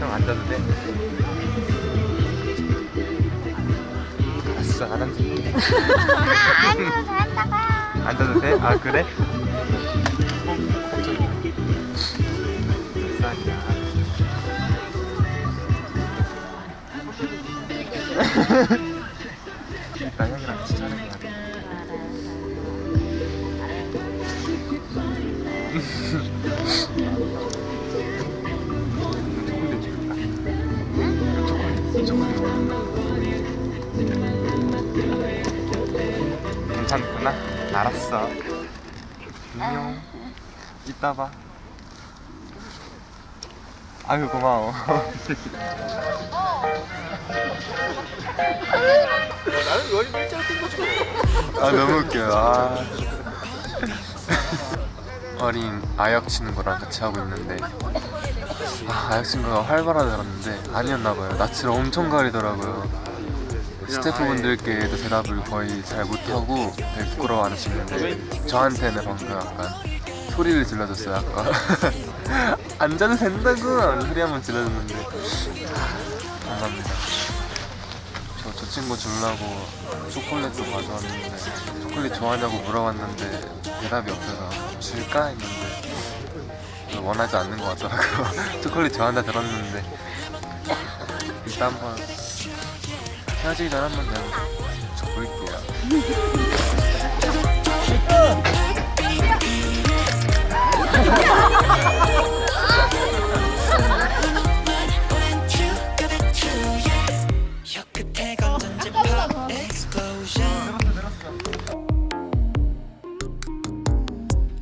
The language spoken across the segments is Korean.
형 앉아도 돼? 알았어 안 아, 앉아도 된다가. 앉아도 돼? 아 그래? 나 형이랑 같이 자는 거야 괜찮구나? 알았어 안녕 이따 봐 아유 고마워 나는 원이 일자로 거지. 아 너무 웃겨요 아. 어린 아역 치는 거랑 같이 하고 있는데 아, 아역 친구가 활발하다 그러는데 아니었나봐요. 낯을 엄청 가리더라고요. 스태프분들께도 대답을 거의 잘 못하고 되게 부끄러워하시는데 저한테는 방금 약간 소리를 질러줬어요 아까. 앉아도 된다고! 소리 한번 질러줬는데. 아, 감사합니다. 저, 저 친구 주려고 초콜릿도 가져왔는데 초콜릿 좋아하냐고 물어봤는데 대답이 없어서 줄까? 했는데 원하지 않는 것 같더라고요. 초콜릿 좋아한다 들었는데. 이따 한번 헤어지기 전에 한번 그냥 줘볼게요.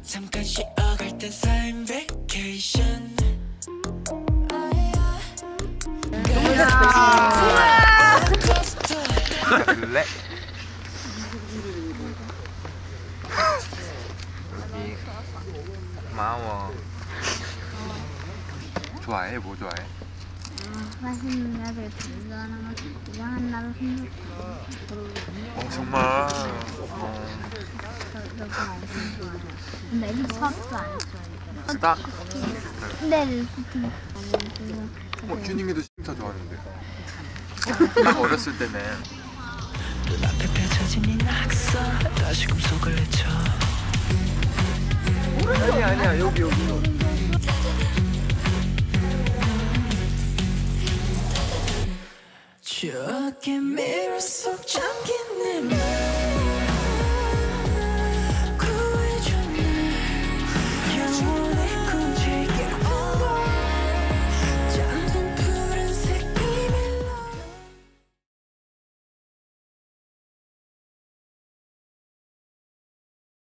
잠깐 쉬어갈 땐삶 vacation 그래? 여기 고마워 좋아해? 뭐 좋아해? 맛있는 애들 구경하는 거 구경한 나도 힘들고 어 정말 어. 근데 리스팝도 안 좋아해요. 딱 근데 리스팝 어, 튜닝이도 진짜 좋아하는데 딱 어렸을 때는 눈앞에 펼쳐진 이 낙서 다시금 속을 내쳐 아니야 아니야 여기 여기. 추억의 미로 속 잠긴 내 맘.